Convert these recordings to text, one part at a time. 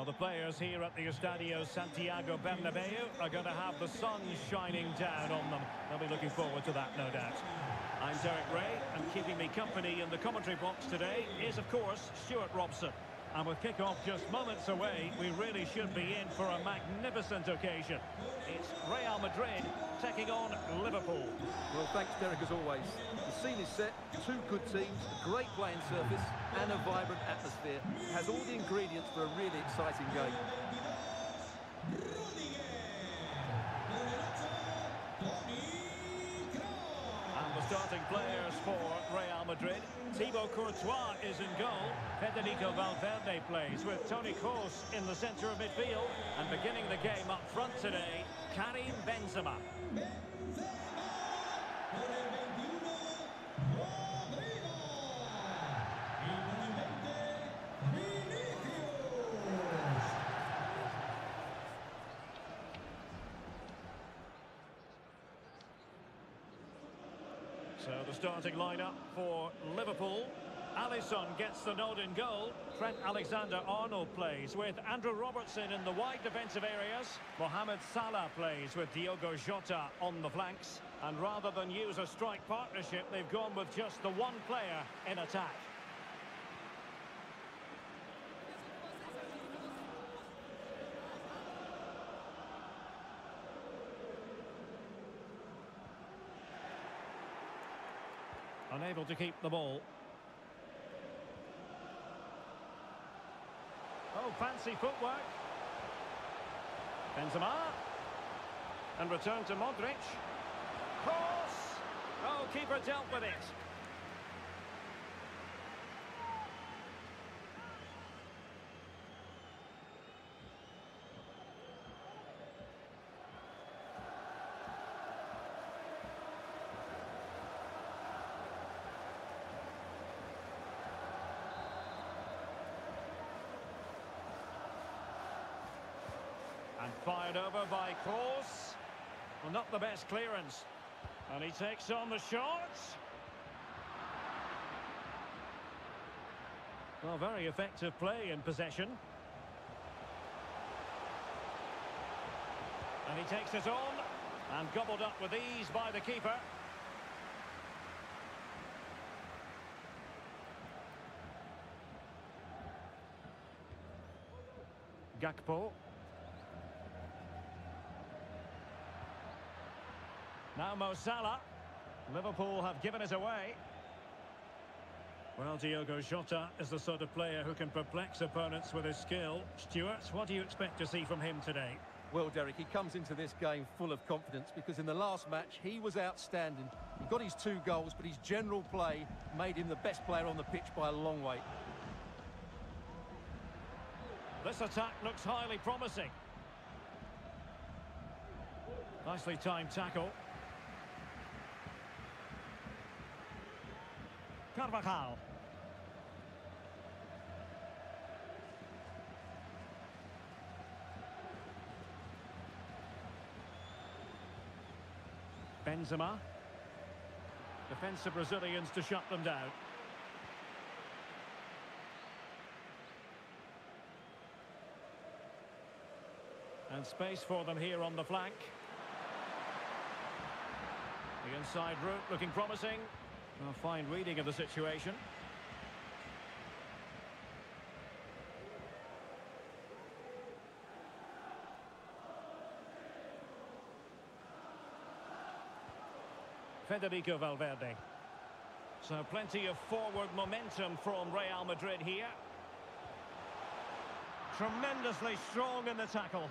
Well, the players here at the Estadio Santiago Bernabeu are going to have the sun shining down on them. They'll be looking forward to that, no doubt. I'm Derek Ray, and keeping me company in the commentary box today is, of course, Stuart Robson. And with kick-off just moments away, we really should be in for a magnificent occasion. It's Real Madrid taking on Liverpool. Well, thanks, Derek, as always. The scene is set, two good teams, great playing surface, and a vibrant atmosphere. Has all the ingredients for a really exciting game. And the starting players for Real Madrid. Thibaut Courtois is in goal. Federico Valverde plays with Toni Kroos in the centre of midfield. And beginning the game up front today, Karim Benzema. So the starting lineup for Liverpool. Alisson gets the nod in goal. Trent Alexander-Arnold plays with Andrew Robertson in the wide defensive areas. Mohamed Salah plays with Diogo Jota on the flanks. And rather than use a strike partnership, they've gone with just the one player in attack. Unable to keep the ball. Oh, fancy footwork. Benzema. And return to Modric. Cross! Oh, keeper dealt with it. And fired over by Kroos. Well, not the best clearance. And he takes on the shot. Well, very effective play in possession. And he takes it on. And gobbled up with ease by the keeper. Gakpo. Now Mo Salah. Liverpool have given it away. Well, Diogo Jota is the sort of player who can perplex opponents with his skill. Stuart, what do you expect to see from him today? Well, Derek, he comes into this game full of confidence because in the last match, he was outstanding. He got his two goals, but his general play made him the best player on the pitch by a long way. This attack looks highly promising. Nicely timed tackle. Carvajal. Benzema. Defensive Brazilians to shut them down. And space for them here on the flank. The inside route looking promising. A fine reading of the situation. Federico Valverde. So plenty of forward momentum from Real Madrid here. Tremendously strong in the tackle.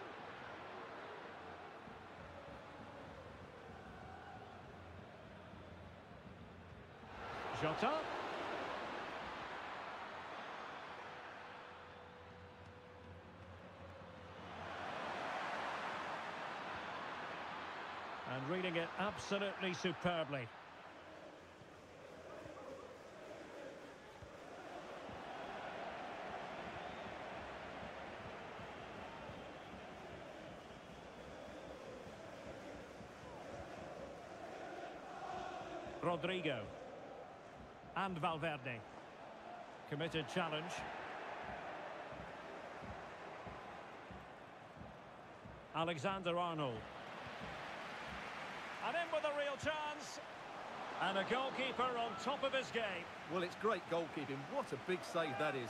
Jota. And reading it absolutely superbly. Rodrygo and Valverde. Committed challenge. Alexander Arnold. And in with a real chance. And a goalkeeper on top of his game. Well, it's great goalkeeping. What a big save that is.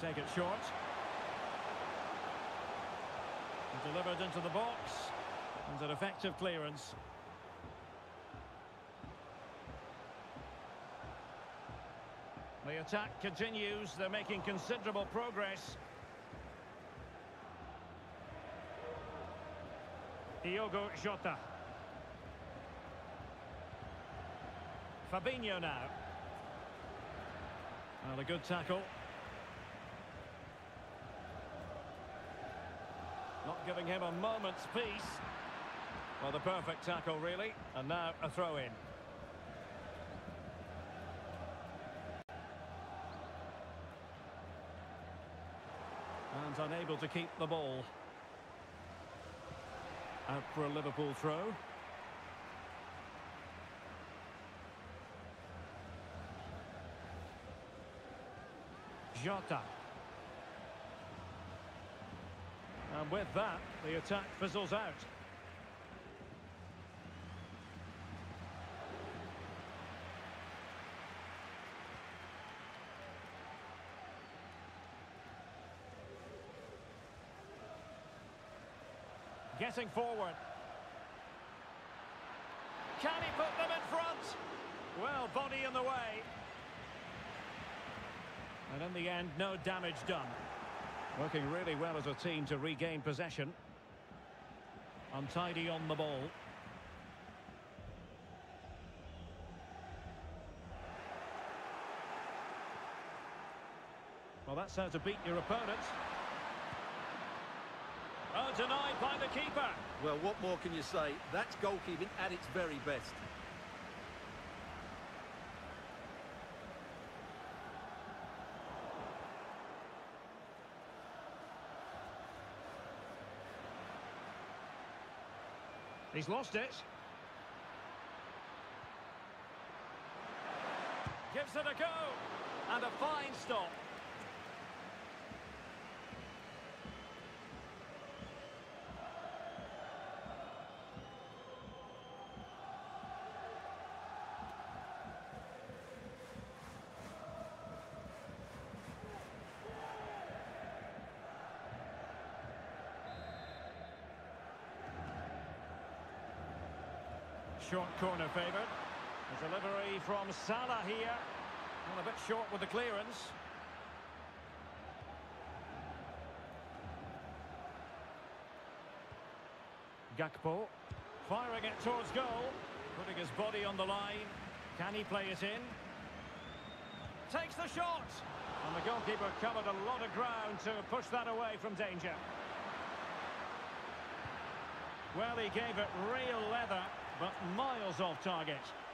They take it short. Delivered into the box. And an effective clearance. The attack continues. They're making considerable progress. Diogo Jota. Fabinho now. Well, a good tackle. Not giving him a moment's peace. Well, the perfect tackle, really. And now a throw-in. And unable to keep the ball. Out for a Liverpool throw. Jota. And with that, the attack fizzles out. Getting forward. Can he put them in front? Well, body in the way. And in the end, no damage done. Working really well as a team to regain possession. Untidy on the ball. Well, that's how to beat your opponent. Oh, denied by the keeper. Well, what more can you say? That's goalkeeping at its very best. He's lost it. Gives it a go. And a fine stop. Short corner favoured. A delivery from Salah here. Well, a bit short with the clearance. Gakpo. Firing it towards goal. Putting his body on the line. Can he play it in? Takes the shot. And the goalkeeper covered a lot of ground to push that away from danger. Well, he gave it real leather but miles off target.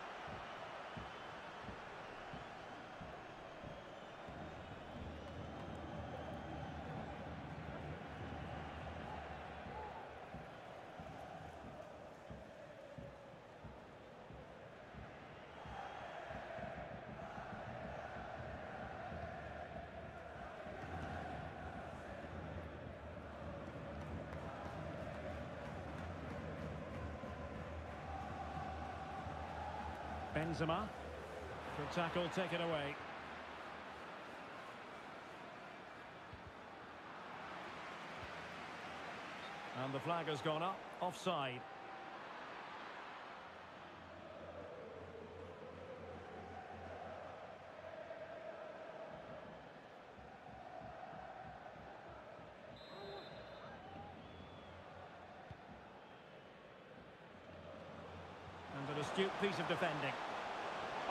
Benzema. Good tackle it away. And the flag has gone up, offside. And an astute piece of defending.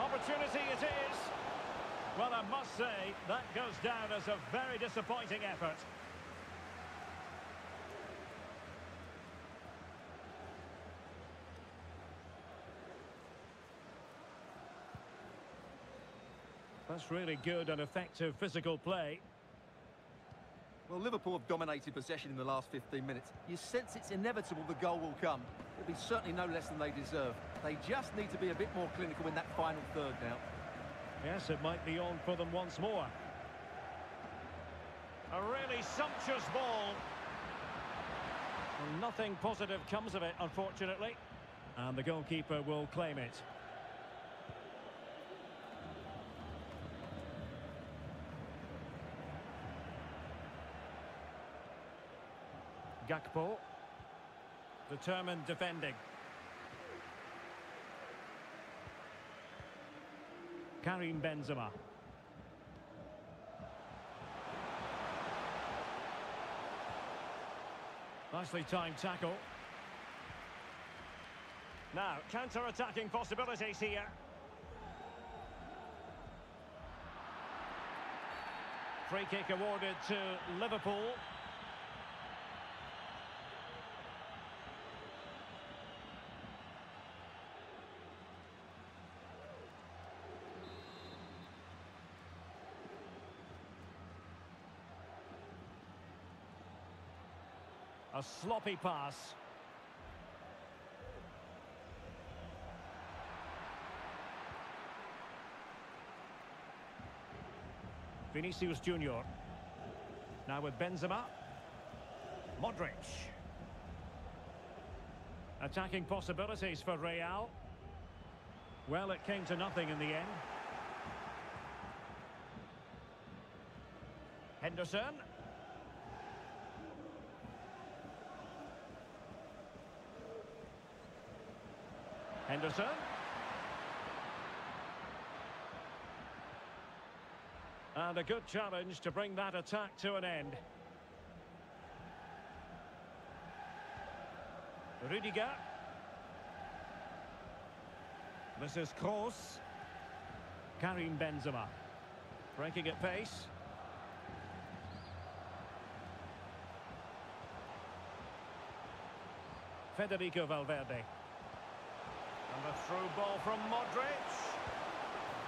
Opportunity it is. Well, I must say, that goes down as a very disappointing effort. That's really good and effective physical play. Well, Liverpool have dominated possession in the last 15 minutes. You sense it's inevitable the goal will come. It'll be certainly no less than they deserve. They just need to be a bit more clinical in that final third now. Yes, it might be on for them once more. A really sumptuous ball. nothing positive comes of it, unfortunately. And the goalkeeper will claim it. Gakpo. Determined defending. Karim Benzema. Nicely timed tackle. Now, counter-attacking possibilities here. Free kick awarded to Liverpool. Sloppy pass. Vinicius Junior. Now with Benzema. Modric. Attacking possibilities for Real. Well, it came to nothing in the end. Henderson. Henderson. And a good challenge to bring that attack to an end. Rudiger. This is Kroos. Karim Benzema. Breaking at pace. Federico Valverde. And a through ball from Modric.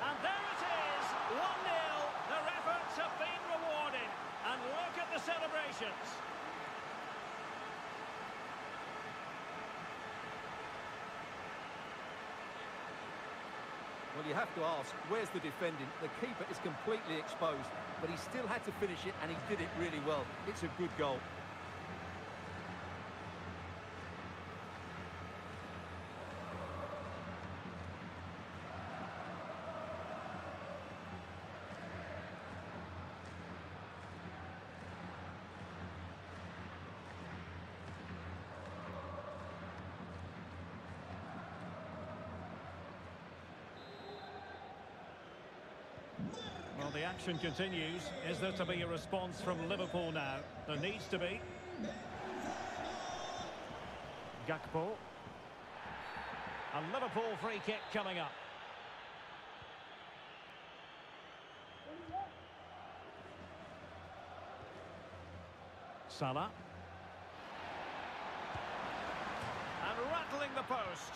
And there it is, 1-0. Their efforts have been rewarded. And look at the celebrations. Well, you have to ask, where's the defending? The keeper is completely exposed, but he still had to finish it, and he did it really well. It's a good goal. The action continues. Is there to be a response from Liverpool now? There needs to be. Gakpo. A Liverpool free kick coming up. Salah. And rattling the post.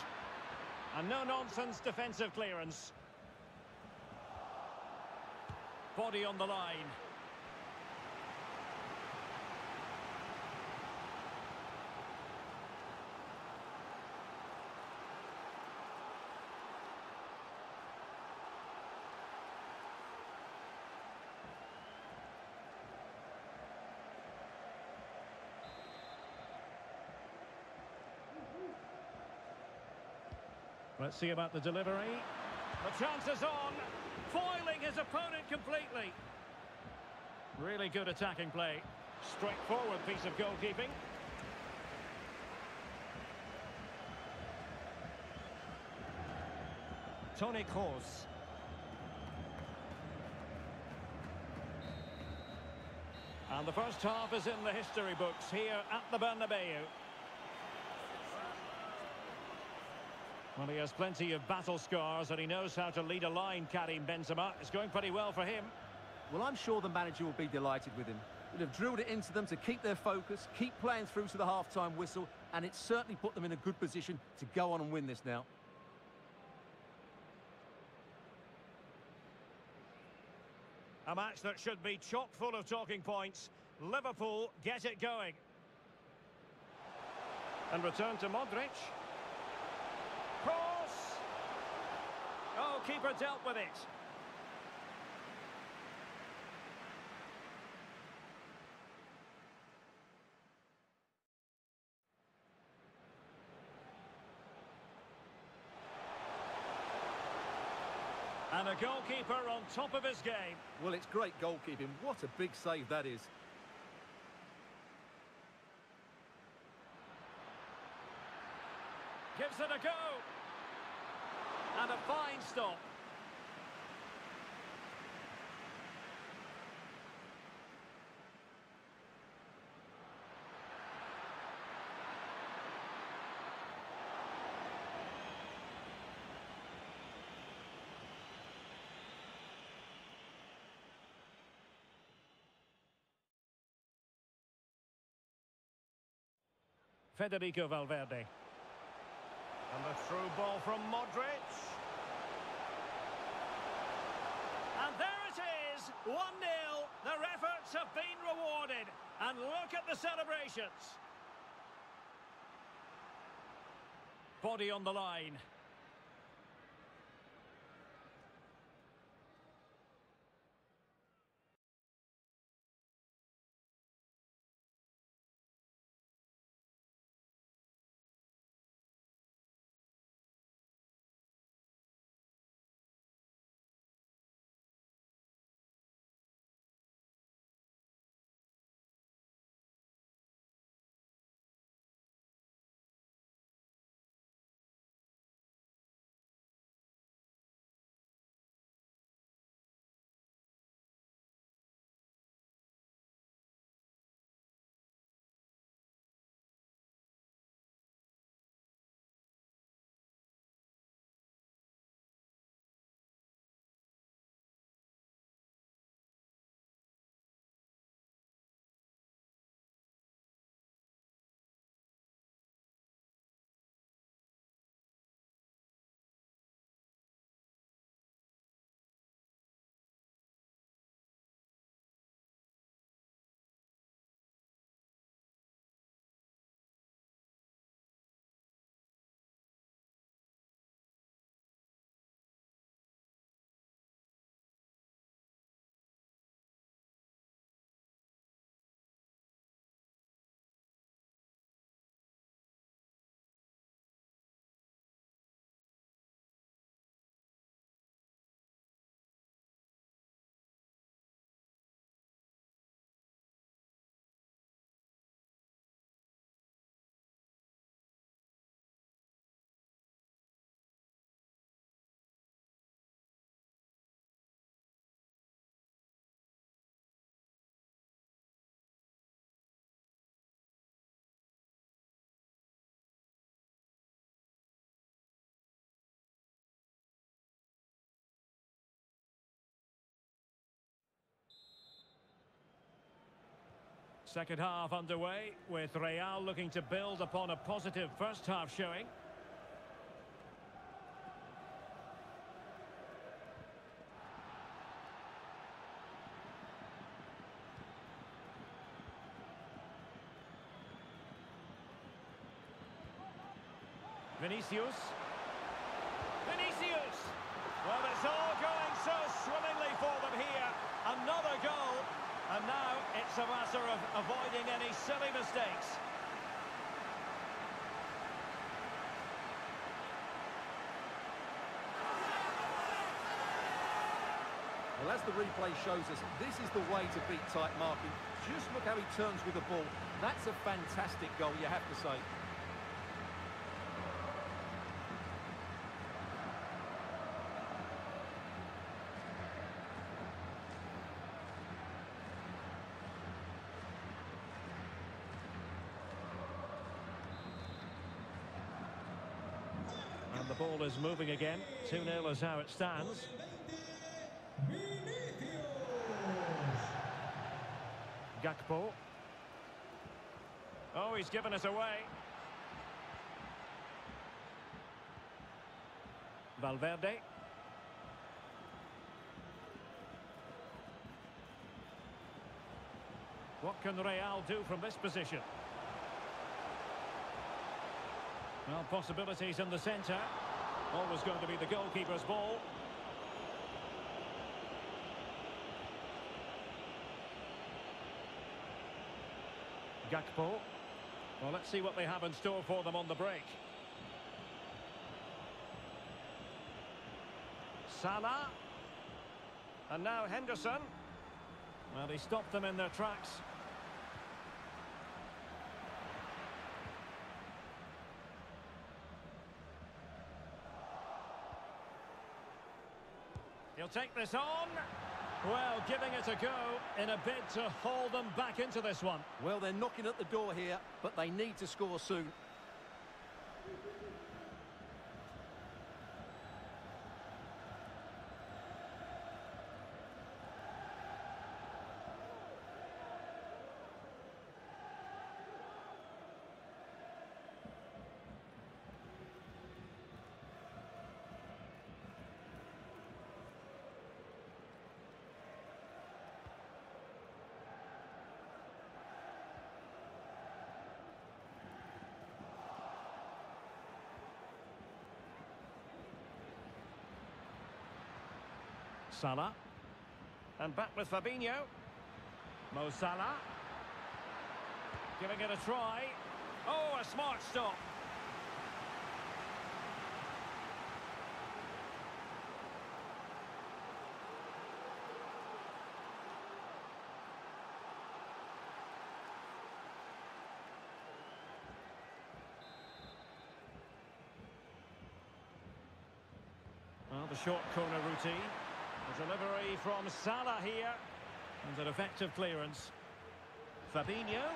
A no-nonsense defensive clearance. Body on the line. Let's see about the delivery. The chance is on. Foiling his opponent completely. Really good attacking play. Straightforward piece of goalkeeping. Toni Kroos. And the first half is in the history books here at the Bernabeu. Well, he has plenty of battle scars and he knows how to lead a line, Karim Benzema. It's going pretty well for him. Well, I'm sure the manager will be delighted with him. He'll have drilled it into them to keep their focus, keep playing through to the half-time whistle, and it's certainly put them in a good position to go on and win this now. A match that should be chock full of talking points. Liverpool get it going. And return to Modric. Cross! Oh, keeper dealt with it. And a goalkeeper on top of his game. Well, it's great goalkeeping. What a big save that is. Gives it a go. And a fine stop. Federico Valverde. And the through ball from Modric. And there it is, 1-0. Their efforts have been rewarded. And look at the celebrations. Body on the line. Second half underway with Real looking to build upon a positive first half showing. Vinicius. Vinicius! Well, it's all going so swimmingly for them here. Another goal. And now it's a matter of avoiding any silly mistakes. Well, as the replay shows us, this is the way to beat tight marking. Just look how he turns with the ball. That's a fantastic goal, you have to say. Ball is moving again. 2-0 is how it stands. Gakpo. Oh, he's given us away. Valverde. What can Real do from this position? Well, possibilities in the centre. Always going to be the goalkeeper's ball. Gakpo. Well, let's see what they have in store for them on the break. Salah. And now Henderson. Well, he stopped them in their tracks. He'll take this on. Well, giving it a go in a bid to haul them back into this one. Well, they're knocking at the door here, but they need to score soon. Salah. And back with Fabinho. Mo Salah. Giving it a try. Oh, a smart stop. Well, the short corner routine. Delivery from Salah here. And an effective clearance. Fabinho.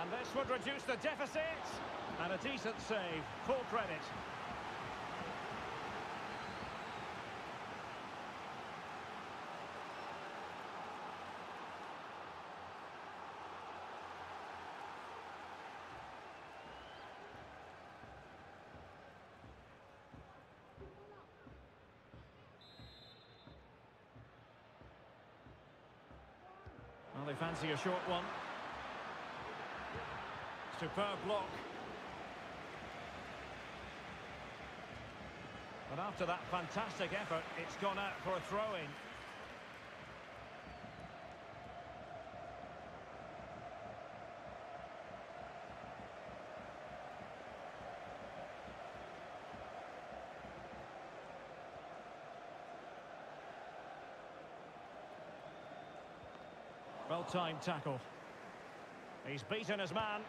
And this would reduce the deficit. And a decent save. Full credit. Fancy a short one. Superb block. But after that fantastic effort, it's gone out for a throw-in. Well-timed tackle. He's beaten his man.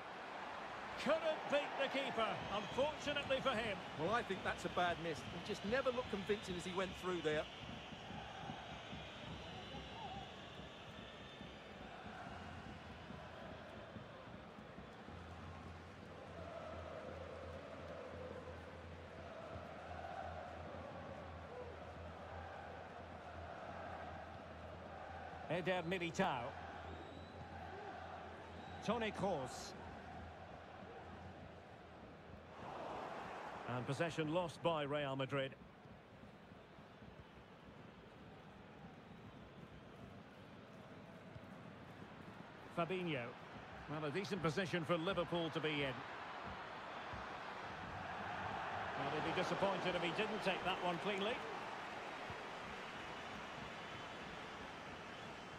Couldn't beat the keeper, unfortunately for him. Well, I think that's a bad miss. He just never looked convincing as he went through there. Eder Militao. Toni Kroos. And possession lost by Real Madrid. Fabinho. Well, a decent position for Liverpool to be in. Well, they'd be disappointed if he didn't take that one cleanly.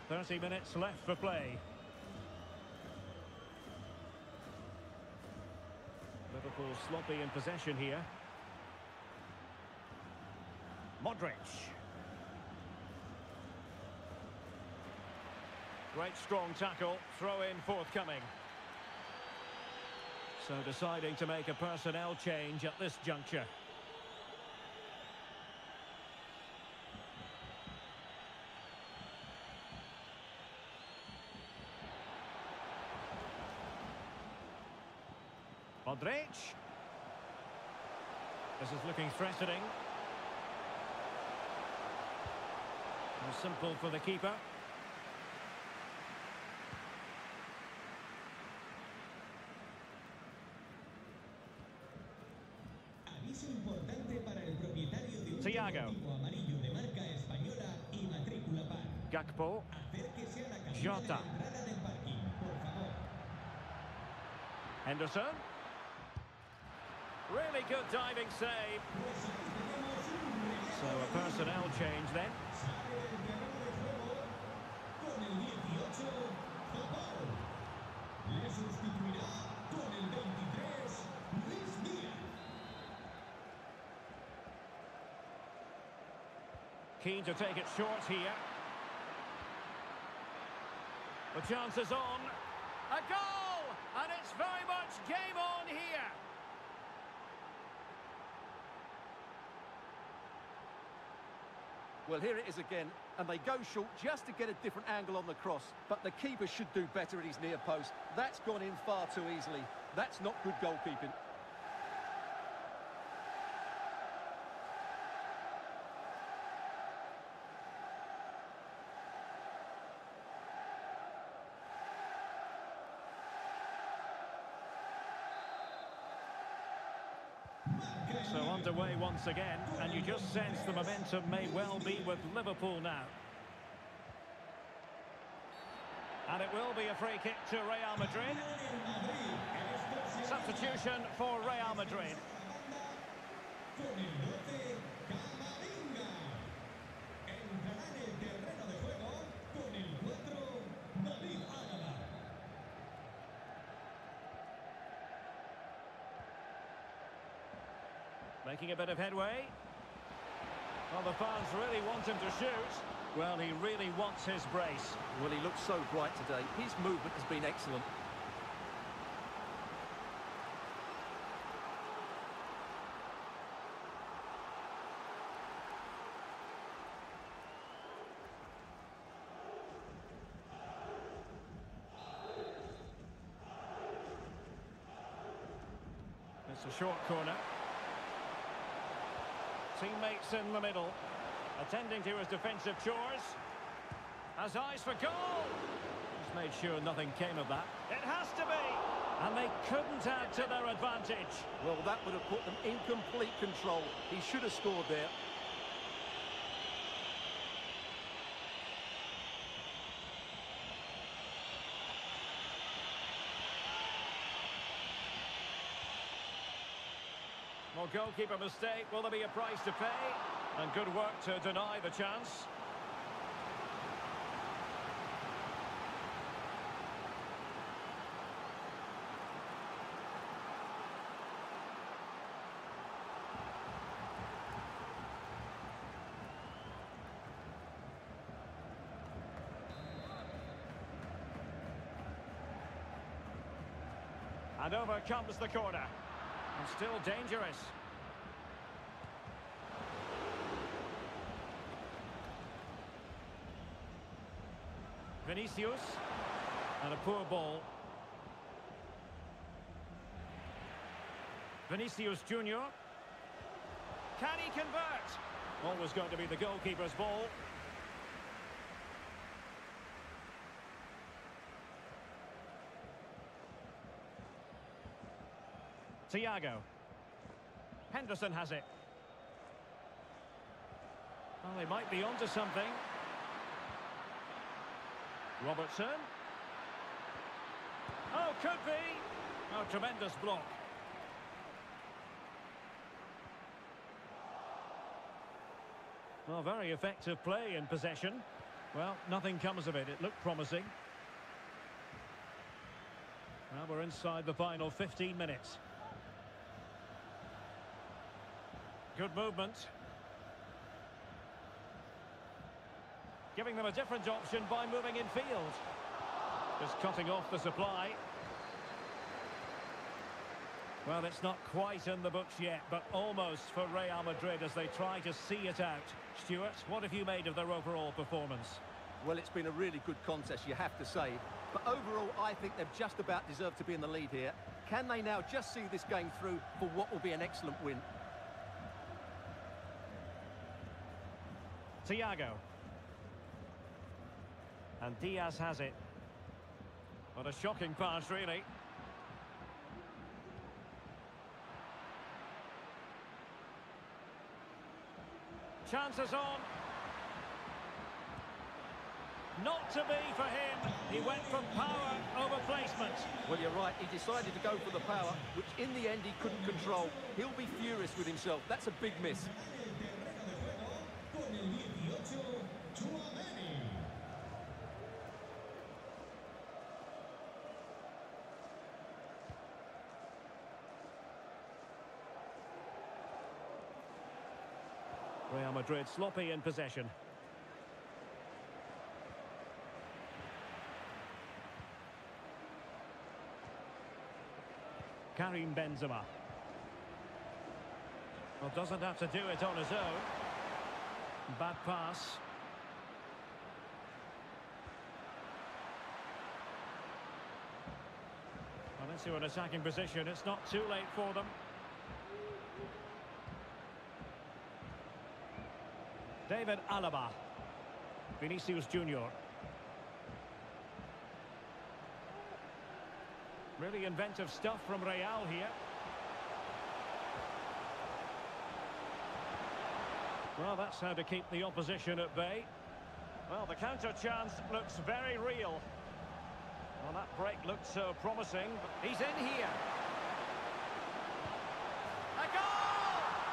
30 minutes left for play. Liverpool sloppy in possession here. Modric. Great strong tackle, throw in forthcoming. So deciding to make a personnel change at this juncture. Modric. This is looking threatening. And simple for the keeper. Aviso importante para el propietario de un Thiago. amarillo de marca española y matrícula par. Gakpo. Acérquese a la Jota. del parking. Por Henderson. Really good diving save. So a personnel change then. Con el 18, Gakpo. Le sustituirá con el 23, Luis Díaz. Keen to take it short here. The chance is on. A goal! And it's very much game on here. Well, here it is again, and they go short just to get a different angle on the cross. But the keeper should do better at his near post. That's gone in far too easily. That's not good goalkeeping. So underway once again, and you just sense the momentum may well be with Liverpool now. And it will be a free kick to Real Madrid. Substitution for Real Madrid. Making a bit of headway. Well, the fans really want him to shoot. Well, he really wants his brace. Well, he looks so bright today. His movement has been excellent. It's a short corner. Teammates in the middle, attending to his defensive chores. Has eyes for goal. Just made sure nothing came of that. It has to be. And they couldn't add to their advantage. Well, that would have put them in complete control. He should have scored there. Well, goalkeeper mistake. Will there be a price to pay? And good work to deny the chance. And over comes the corner. And still dangerous. Vinicius. And a poor ball. Vinicius Junior. Can he convert? Always going to be the goalkeeper's ball. Thiago. Henderson has it. Well, they might be onto something. Robertson. Oh, could be. Oh, tremendous block. Well, very effective play in possession. Well, nothing comes of it. It looked promising. Now we're inside the final 15 minutes. Good movement. Giving them a different option by moving in field. Just cutting off the supply. Well, it's not quite in the books yet, but almost for Real Madrid as they try to see it out. Stuart, what have you made of their overall performance? Well, it's been a really good contest, you have to say. But overall, I think they've just about deserved to be in the lead here. Can they now just see this game through for what will be an excellent win? Thiago. And Diaz has it. What a shocking pass, really. Chances on. not to be for him. He went from power over placement. Well, you're right. He decided to go for the power, which in the end he couldn't control. He'll be furious with himself. That's a big miss. Con el 18, Tchouaméni. Real Madrid sloppy in possession. Karim Benzema. Well, doesn't have to do it on his own. Bad pass. Well, into an attacking position. It's not too late for them. David Alaba. Vinicius Junior. Really inventive stuff from Real here. Well, that's how to keep the opposition at bay. Well, the counter chance looks very real. Well, that break looked so promising. But he's in here. A goal!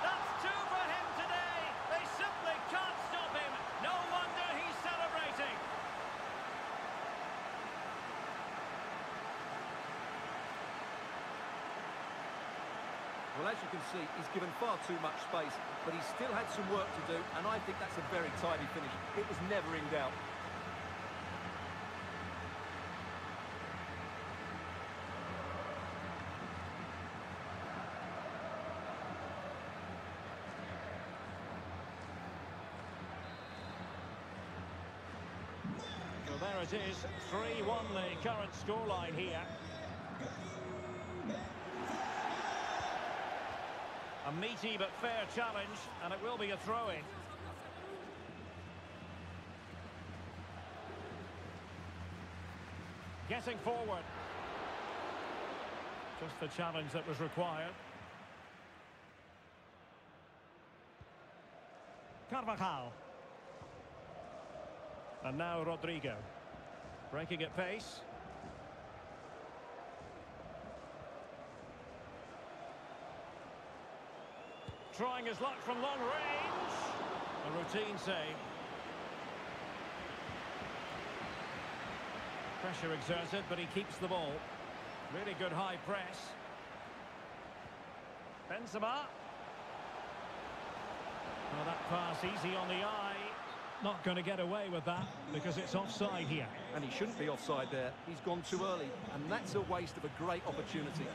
That's two for him today. They simply can't stop him. No wonder he's celebrating. Well, as you can see, he's given far too much space, but he still had some work to do, and I think that's a very tidy finish. It was never in doubt. So there it is, 3-1 the current scoreline here. Meaty but fair challenge, and it will be a throw-in. Getting forward. Just the challenge that was required. Carvajal. And now Rodrygo. Breaking at pace. Trying his luck from long range. A routine save. Pressure exerted, but he keeps the ball. Really good high press. Benzema. Well, that pass easy on the eye. Not going to get away with that because it's offside here. And he shouldn't be offside there. He's gone too early, and that's a waste of a great opportunity.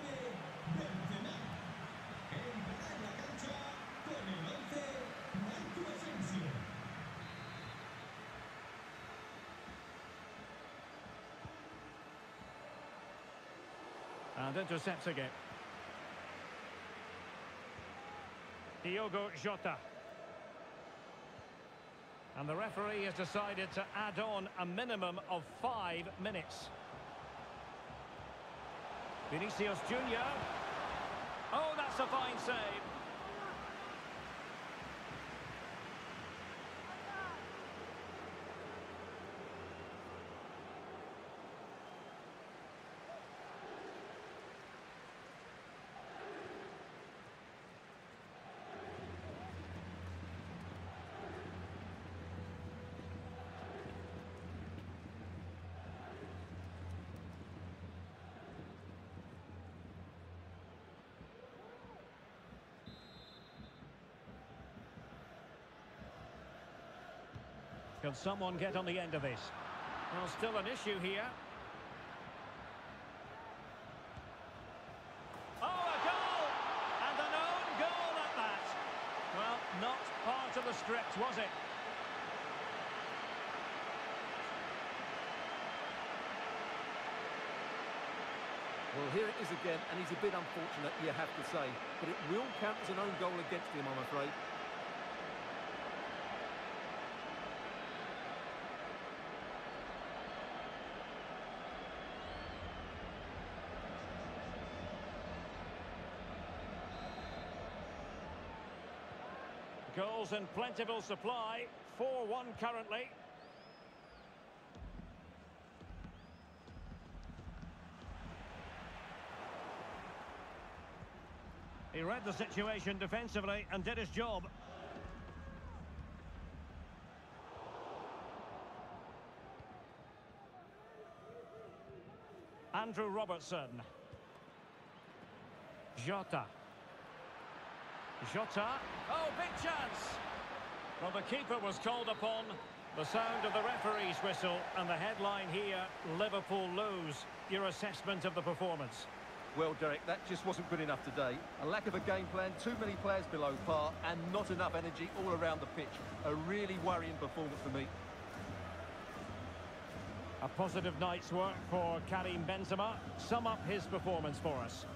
And intercepting it. Diogo Jota. And the referee has decided to add on a minimum of five minutes. Vinicius Junior. Oh, that's a fine save. Can someone get on the end of this? Well, still an issue here. Oh, a goal! And an own goal at that. Well, not part of the script, was it? Well, here it is again, and he's a bit unfortunate, you have to say. But it will count as an own goal against him, I'm afraid. goals in plentiful supply. 4-1 currently. He read the situation defensively and did his job. Andrew Robertson. Jota. Jota. Oh, big chance. Well, the keeper was called upon. The sound of the referee's whistle and the headline here, Liverpool lose. Your assessment of the performance? Well, Derek, that just wasn't good enough today. A lack of a game plan, too many players below par, and not enough energy all around the pitch. A really worrying performance for me. A positive night's work for Karim Benzema. Sum up his performance for us.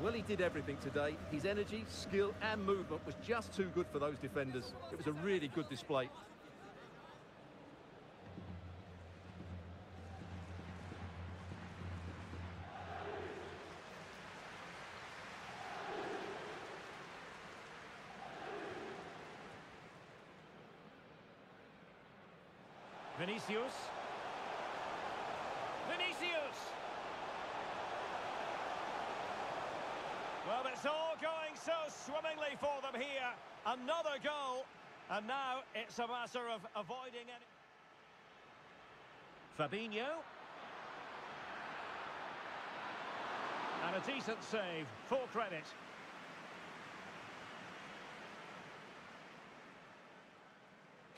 Well, he did everything today. His energy, skill and movement was just too good for those defenders. It was a really good display. Vinicius. Well, it's all going so swimmingly for them here. Another goal. And now it's a matter of avoiding any... Fabinho. And a decent save. Full credit.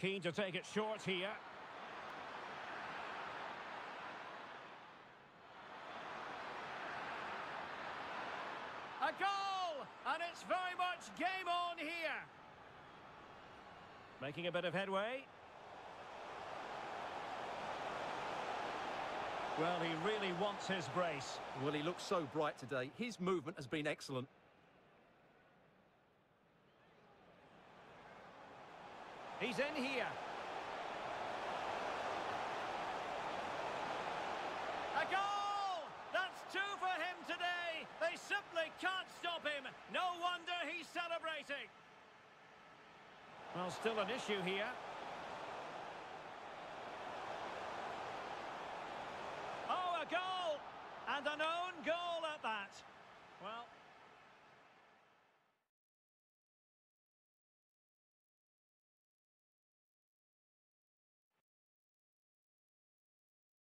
Keen to take it short here. A goal! And it's very much game on here. Making a bit of headway. Well, he really wants his brace. Well, he looks so bright today. His movement has been excellent. He's in here. A goal! That's two for him today. They simply can't stop him. No wonder he's celebrating. Well, still an issue here. Oh, a goal! And an own goal at that. Well,